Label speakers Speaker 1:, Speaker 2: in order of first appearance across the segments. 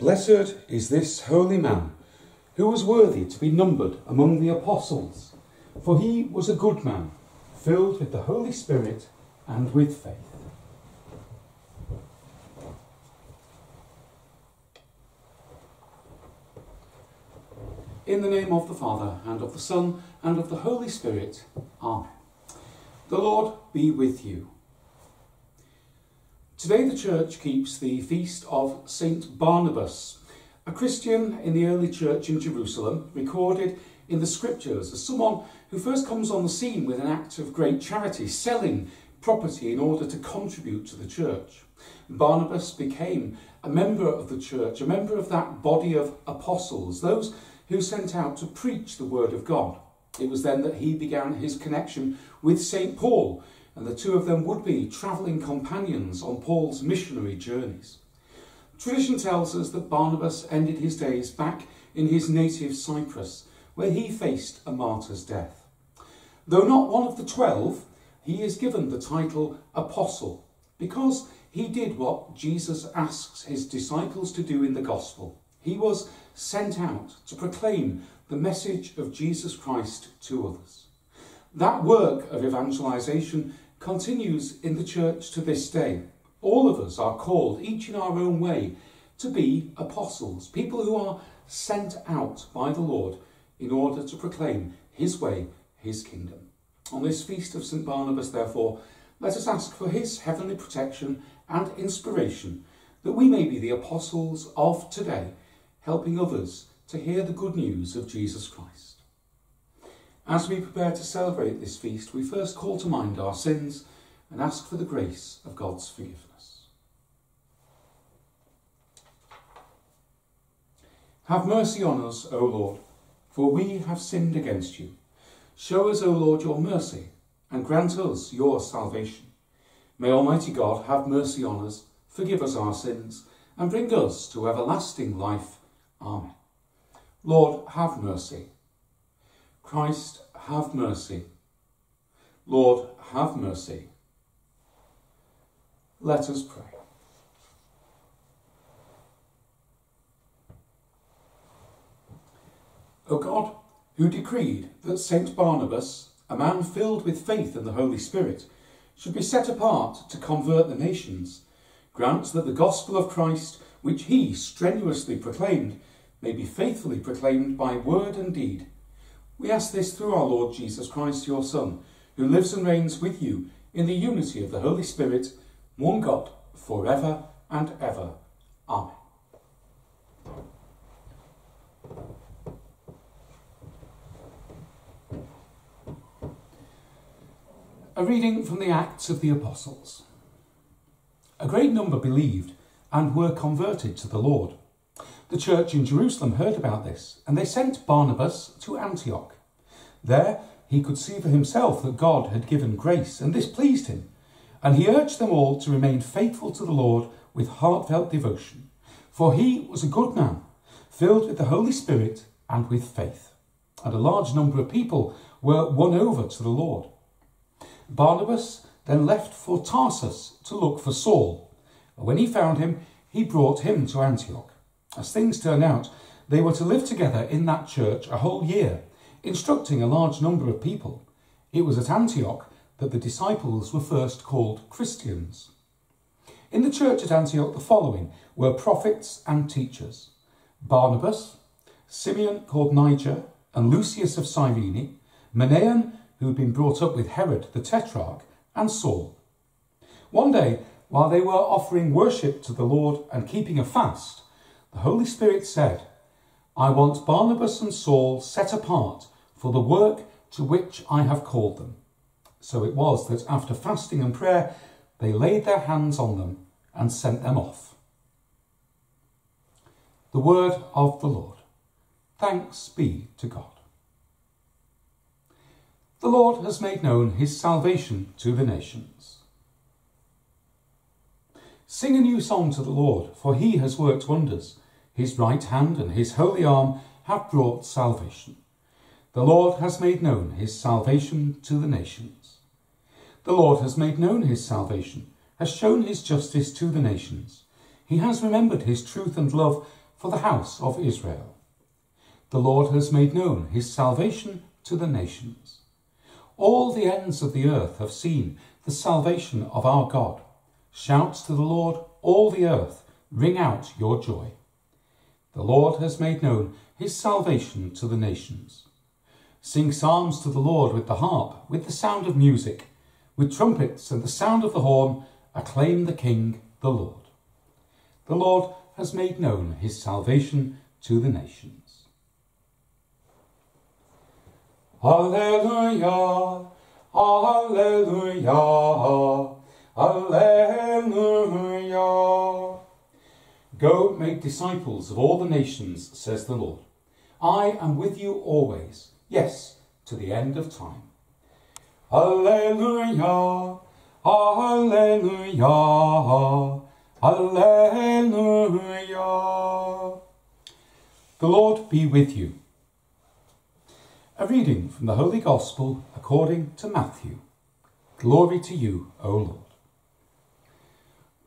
Speaker 1: Blessed is this holy man who was worthy to be numbered among the apostles, for he was a good man, filled with the Holy Spirit and with faith. In the name of the Father, and of the Son, and of the Holy Spirit. Amen. The Lord be with you. Today the church keeps the feast of Saint Barnabas, a Christian in the early church in Jerusalem, recorded in the scriptures as someone who first comes on the scene with an act of great charity, selling property in order to contribute to the church. Barnabas became a member of the church, a member of that body of apostles, those who sent out to preach the word of God. It was then that he began his connection with St. Paul, and the two of them would be travelling companions on Paul's missionary journeys. Tradition tells us that Barnabas ended his days back in his native Cyprus, where he faced a martyr's death. Though not one of the twelve, he is given the title apostle because he did what Jesus asks his disciples to do in the gospel. He was sent out to proclaim the message of Jesus Christ to others. That work of evangelization continues in the church to this day. All of us are called, each in our own way, to be apostles, people who are sent out by the Lord in order to proclaim his way, his kingdom. On this feast of St. Barnabas, therefore, let us ask for his heavenly protection and inspiration that we may be the apostles of today, helping others to hear the good news of Jesus Christ. As we prepare to celebrate this feast, we first call to mind our sins and ask for the grace of God's forgiveness. Have mercy on us, O Lord, for we have sinned against you. Show us, O Lord, your mercy, and grant us your salvation. May Almighty God have mercy on us, forgive us our sins, and bring us to everlasting life. Amen. Lord, have mercy. Christ, have mercy. Lord, have mercy. Let us pray. O God, who decreed that St. Barnabas, a man filled with faith in the Holy Spirit, should be set apart to convert the nations, grant that the gospel of Christ, which he strenuously proclaimed, may be faithfully proclaimed by word and deed we ask this through our Lord Jesus Christ, your Son, who lives and reigns with you in the unity of the Holy Spirit, one God, for ever and ever. Amen. A reading from the Acts of the Apostles. A great number believed and were converted to the Lord. The church in Jerusalem heard about this, and they sent Barnabas to Antioch. There he could see for himself that God had given grace, and this pleased him. And he urged them all to remain faithful to the Lord with heartfelt devotion. For he was a good man, filled with the Holy Spirit and with faith. And a large number of people were won over to the Lord. Barnabas then left for Tarsus to look for Saul. And when he found him, he brought him to Antioch. As things turned out, they were to live together in that church a whole year, instructing a large number of people. It was at Antioch that the disciples were first called Christians. In the church at Antioch, the following were prophets and teachers Barnabas, Simeon called Niger, and Lucius of Cyrene, Manaen, who had been brought up with Herod the Tetrarch, and Saul. One day, while they were offering worship to the Lord and keeping a fast, the Holy Spirit said, I want Barnabas and Saul set apart for the work to which I have called them. So it was that after fasting and prayer, they laid their hands on them and sent them off. The word of the Lord. Thanks be to God. The Lord has made known his salvation to the nations. Sing a new song to the Lord, for he has worked wonders. His right hand and his holy arm have brought salvation. The Lord has made known his salvation to the nations. The Lord has made known his salvation, has shown his justice to the nations. He has remembered his truth and love for the house of Israel. The Lord has made known his salvation to the nations. All the ends of the earth have seen the salvation of our God. Shout to the Lord, all the earth, ring out your joy. The Lord has made known his salvation to the nations. Sing psalms to the Lord with the harp, with the sound of music, with trumpets and the sound of the horn, acclaim the King, the Lord. The Lord has made known his salvation to the nations. Alleluia, Alleluia, Alleluia. Go make disciples of all the nations, says the Lord. I am with you always Yes, to the end of time. Alleluia, Alleluia, Alleluia. The Lord be with you. A reading from the Holy Gospel according to Matthew. Glory to you, O Lord.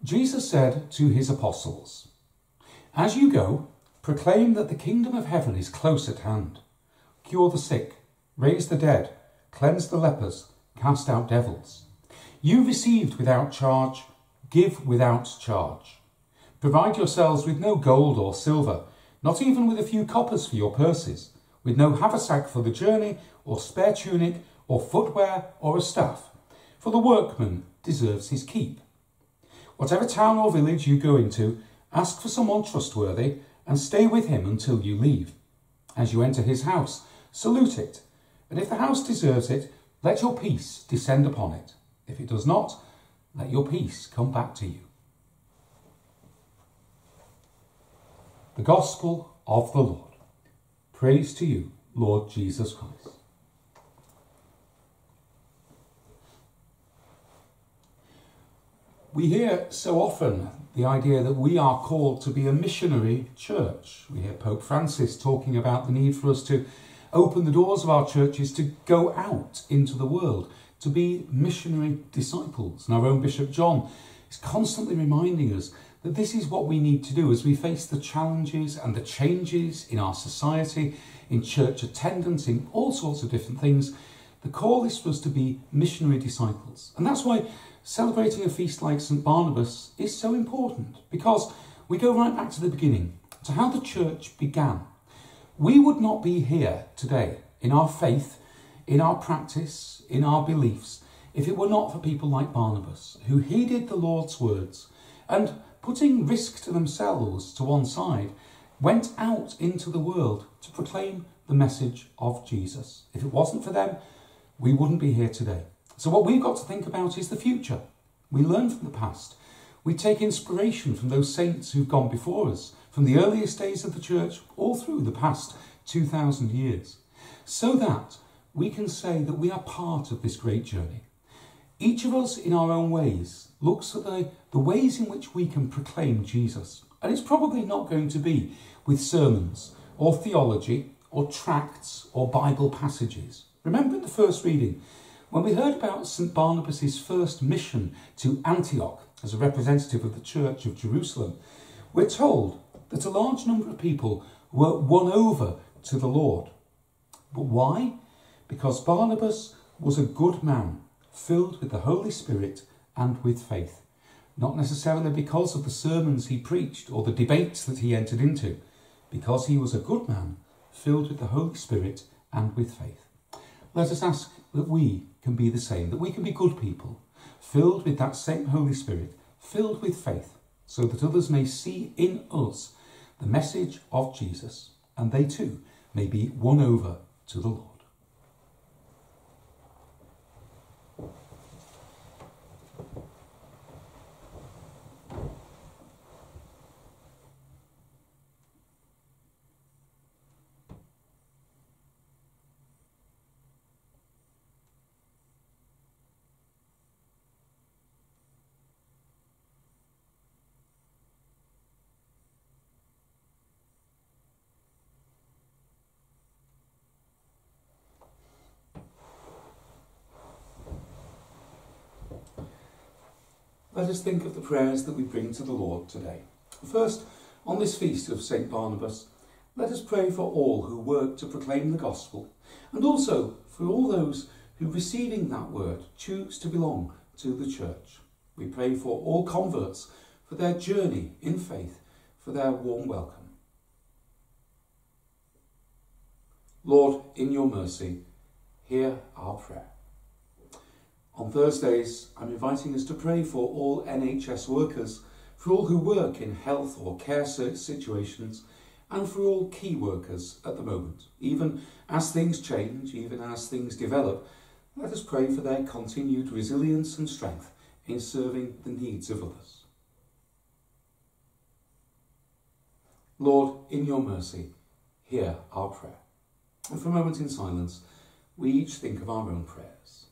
Speaker 1: Jesus said to his apostles, As you go, proclaim that the kingdom of heaven is close at hand cure the sick, raise the dead, cleanse the lepers, cast out devils. You received without charge, give without charge. Provide yourselves with no gold or silver, not even with a few coppers for your purses, with no haversack for the journey, or spare tunic, or footwear, or a staff, for the workman deserves his keep. Whatever town or village you go into, ask for someone trustworthy, and stay with him until you leave. As you enter his house, salute it. And if the house deserves it, let your peace descend upon it. If it does not, let your peace come back to you. The Gospel of the Lord. Praise to you, Lord Jesus Christ. We hear so often the idea that we are called to be a missionary church. We hear Pope Francis talking about the need for us to open the doors of our churches to go out into the world, to be missionary disciples. And our own Bishop John is constantly reminding us that this is what we need to do as we face the challenges and the changes in our society, in church attendance, in all sorts of different things. The call is for us to be missionary disciples. And that's why celebrating a feast like St. Barnabas is so important, because we go right back to the beginning, to how the church began. We would not be here today in our faith, in our practice, in our beliefs, if it were not for people like Barnabas, who heeded the Lord's words and, putting risk to themselves to one side, went out into the world to proclaim the message of Jesus. If it wasn't for them, we wouldn't be here today. So, what we've got to think about is the future. We learn from the past. We take inspiration from those saints who've gone before us from the earliest days of the church all through the past 2,000 years, so that we can say that we are part of this great journey. Each of us, in our own ways, looks at the, the ways in which we can proclaim Jesus. And it's probably not going to be with sermons or theology or tracts or Bible passages. Remember in the first reading, when we heard about St. Barnabas' first mission to Antioch as a representative of the Church of Jerusalem, we're told that a large number of people were won over to the Lord. But why? Because Barnabas was a good man, filled with the Holy Spirit and with faith. Not necessarily because of the sermons he preached or the debates that he entered into, because he was a good man, filled with the Holy Spirit and with faith. Let us ask that we can be the same, that we can be good people, filled with that same Holy Spirit, filled with faith, so that others may see in us the message of Jesus, and they too may be won over to the Lord. let us think of the prayers that we bring to the Lord today. First, On this feast of St Barnabas, let us pray for all who work to proclaim the gospel, and also for all those who, receiving that word, choose to belong to the church. We pray for all converts, for their journey in faith, for their warm welcome. Lord, in your mercy, hear our prayer. On Thursdays, I'm inviting us to pray for all NHS workers, for all who work in health or care situations, and for all key workers at the moment. Even as things change, even as things develop, let us pray for their continued resilience and strength in serving the needs of others. Lord, in your mercy, hear our prayer. And for a moment in silence, we each think of our own prayers.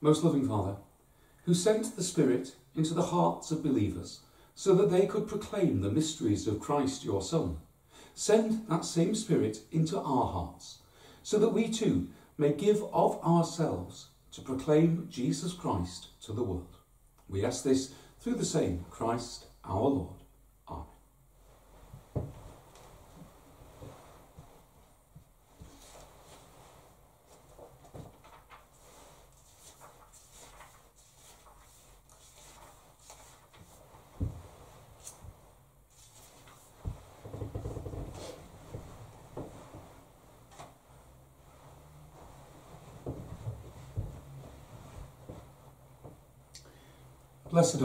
Speaker 1: Most loving Father, who sent the Spirit into the hearts of believers so that they could proclaim the mysteries of Christ your Son, send that same Spirit into our hearts so that we too may give of ourselves to proclaim Jesus Christ to the world. We ask this through the same Christ our Lord. Blessed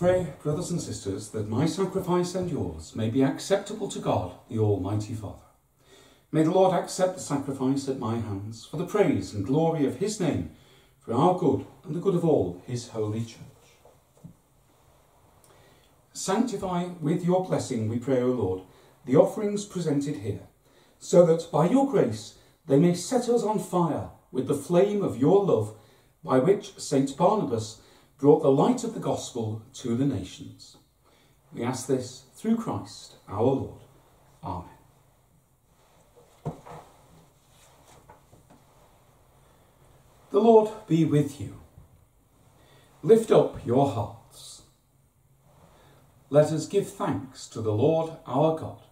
Speaker 1: Pray, brothers and sisters, that my sacrifice and yours may be acceptable to God, the Almighty Father. May the Lord accept the sacrifice at my hands for the praise and glory of his name, for our good and the good of all his holy church. Sanctify with your blessing, we pray, O Lord, the offerings presented here, so that by your grace they may set us on fire with the flame of your love, by which St. Barnabas brought the light of the gospel to the nations. We ask this through Christ our Lord. Amen. The Lord be with you. Lift up your hearts. Let us give thanks to the Lord our God.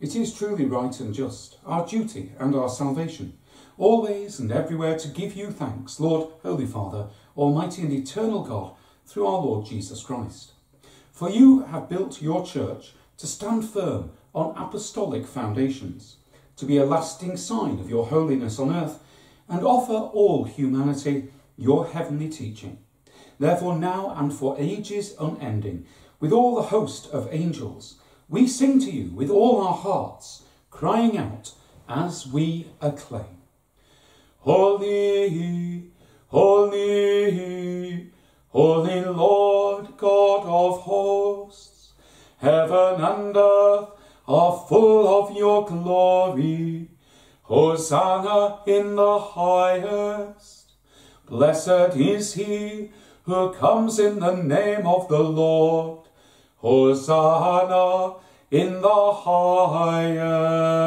Speaker 1: It is truly right and just, our duty and our salvation always and everywhere to give you thanks, Lord, Holy Father, Almighty and eternal God, through our Lord Jesus Christ. For you have built your church to stand firm on apostolic foundations, to be a lasting sign of your holiness on earth, and offer all humanity your heavenly teaching. Therefore, now and for ages unending, with all the host of angels, we sing to you with all our hearts, crying out as we acclaim. Holy, holy, holy Lord God of hosts, heaven and earth are full of your glory. Hosanna in the highest. Blessed is he who comes in the name of the Lord. Hosanna in the highest.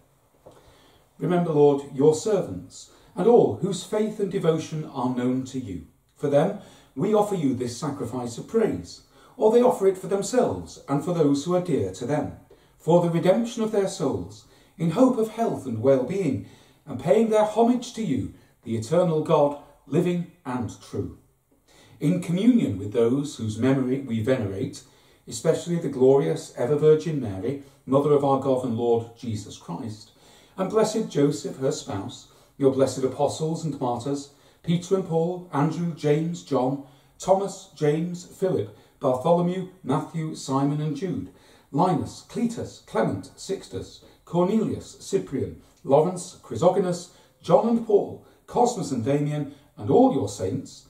Speaker 1: Remember, Lord, your servants and all whose faith and devotion are known to you. For them, we offer you this sacrifice of praise, or they offer it for themselves and for those who are dear to them, for the redemption of their souls, in hope of health and well-being, and paying their homage to you, the eternal God, living and true. In communion with those whose memory we venerate, especially the glorious ever Virgin Mary, Mother of our God and Lord Jesus Christ, and blessed Joseph, her spouse, your blessed apostles and martyrs, Peter and Paul, Andrew, James, John, Thomas, James, Philip, Bartholomew, Matthew, Simon and Jude, Linus, Cletus, Clement, Sixtus, Cornelius, Cyprian, Lawrence, Chrysogonus, John and Paul, Cosmas and Damian, and all your saints,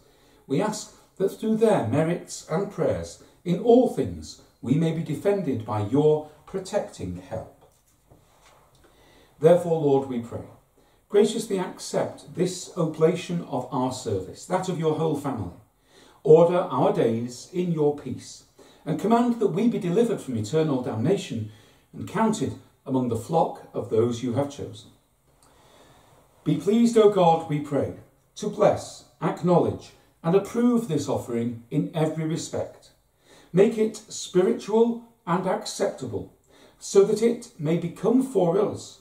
Speaker 1: we ask that through their merits and prayers in all things we may be defended by your protecting help. Therefore, Lord, we pray, graciously accept this oblation of our service, that of your whole family. Order our days in your peace, and command that we be delivered from eternal damnation and counted among the flock of those you have chosen. Be pleased, O God, we pray, to bless, acknowledge, and approve this offering in every respect. Make it spiritual and acceptable, so that it may become for us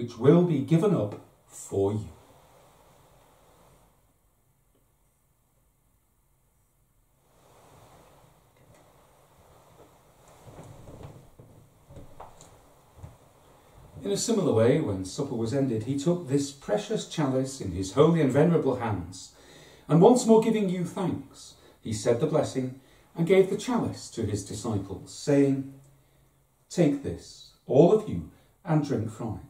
Speaker 1: which will be given up for you. In a similar way, when supper was ended, he took this precious chalice in his holy and venerable hands, and once more giving you thanks, he said the blessing and gave the chalice to his disciples, saying, Take this, all of you, and drink from it.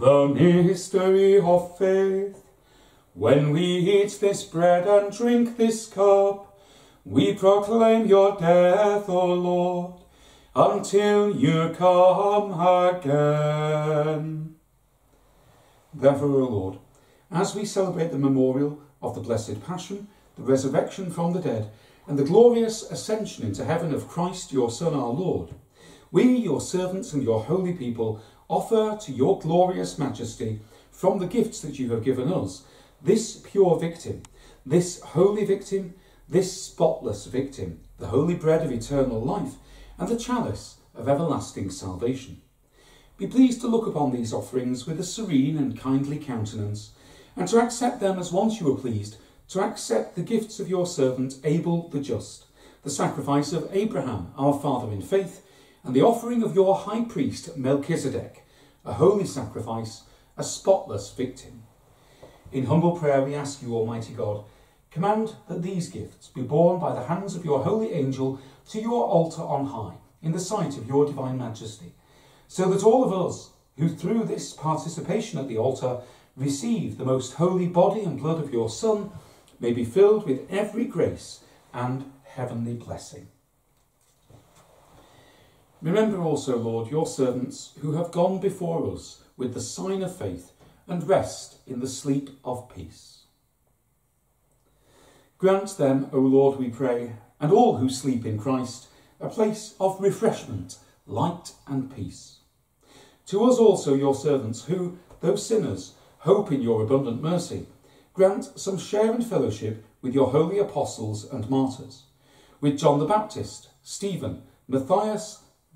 Speaker 1: The mystery of faith. When we eat this bread and drink this cup, we proclaim your death, O Lord, until you come again. Therefore, O Lord, as we celebrate the memorial of the Blessed Passion, the resurrection from the dead, and the glorious ascension into heaven of Christ, your Son, our Lord, we, your servants and your holy people, offer to your glorious majesty from the gifts that you have given us this pure victim, this holy victim, this spotless victim, the holy bread of eternal life, and the chalice of everlasting salvation. Be pleased to look upon these offerings with a serene and kindly countenance, and to accept them as once you were pleased to accept the gifts of your servant Abel the just, the sacrifice of Abraham, our father in faith, and the offering of your high priest Melchizedek, a holy sacrifice, a spotless victim. In humble prayer we ask you, Almighty God, command that these gifts be borne by the hands of your holy angel to your altar on high, in the sight of your divine majesty, so that all of us who through this participation at the altar receive the most holy body and blood of your Son may be filled with every grace and heavenly blessing. Remember also, Lord, your servants who have gone before us with the sign of faith and rest in the sleep of peace. Grant them, O Lord, we pray, and all who sleep in Christ, a place of refreshment, light, and peace. To us also, your servants, who, though sinners, hope in your abundant mercy, grant some share and fellowship with your holy apostles and martyrs, with John the Baptist, Stephen, Matthias,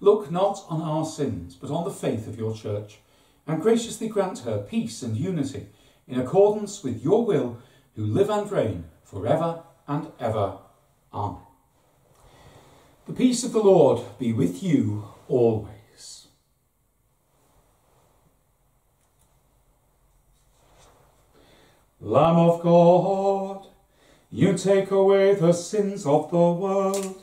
Speaker 1: Look not on our sins, but on the faith of your church, and graciously grant her peace and unity in accordance with your will, who live and reign forever and ever. Amen. The peace of the Lord be with you always. Lamb of God, you take away the sins of the world.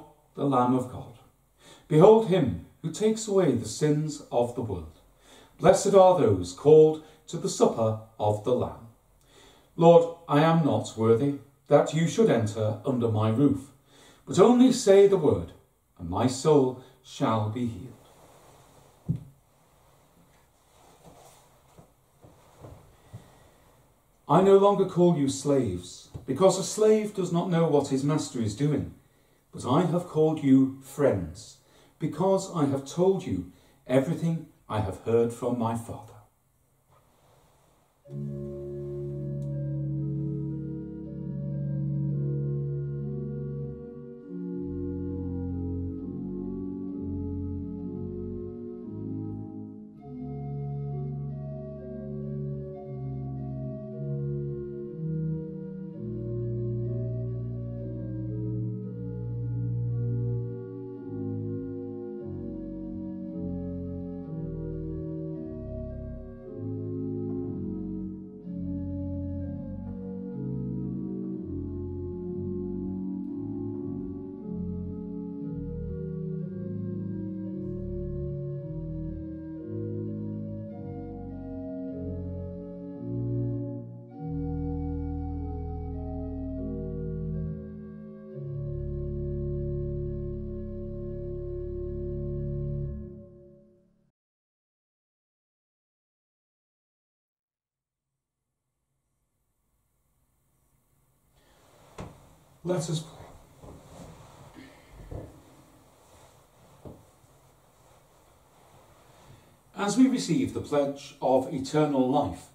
Speaker 1: the Lamb of God. Behold him who takes away the sins of the world. Blessed are those called to the supper of the Lamb. Lord, I am not worthy that you should enter under my roof, but only say the word, and my soul shall be healed. I no longer call you slaves, because a slave does not know what his master is doing, but I have called you friends, because I have told you everything I have heard from my Father. Let us pray. As we receive the pledge of eternal life,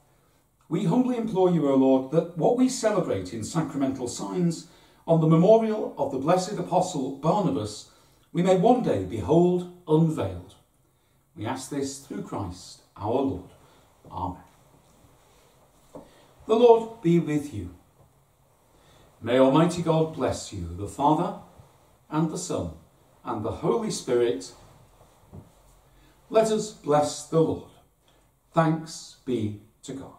Speaker 1: we humbly implore you, O Lord, that what we celebrate in sacramental signs on the memorial of the blessed apostle Barnabas, we may one day behold unveiled. We ask this through Christ our Lord. Amen. The Lord be with you. May Almighty God bless you, the Father, and the Son, and the Holy Spirit. Let us bless the Lord. Thanks be to God.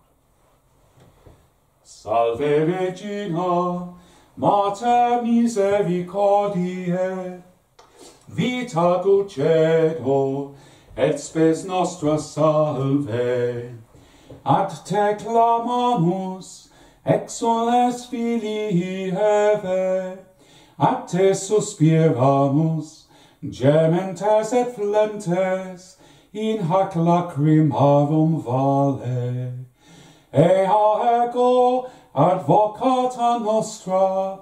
Speaker 1: Salve Regina, Mater misericordiae, vita dulcedo, et spes nostra salve. Ad te clamamus, ex oles filii heve, a te suspiramus, gementes et flentes, in hac lacrimarum vale. Ea ego advocata nostra,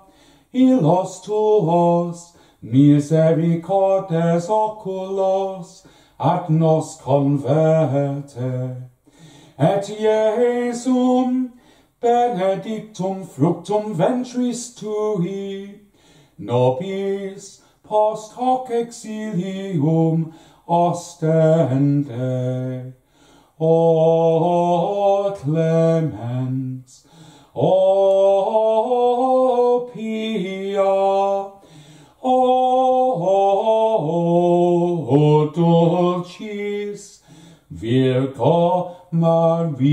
Speaker 1: ilos tuos, misericordes oculos, ad nos converte. Et Iesum, benedictum fructum ventris tui, nobis post hoc exilium ostende. O clemens, o pia, o dulcis, virgo Maria.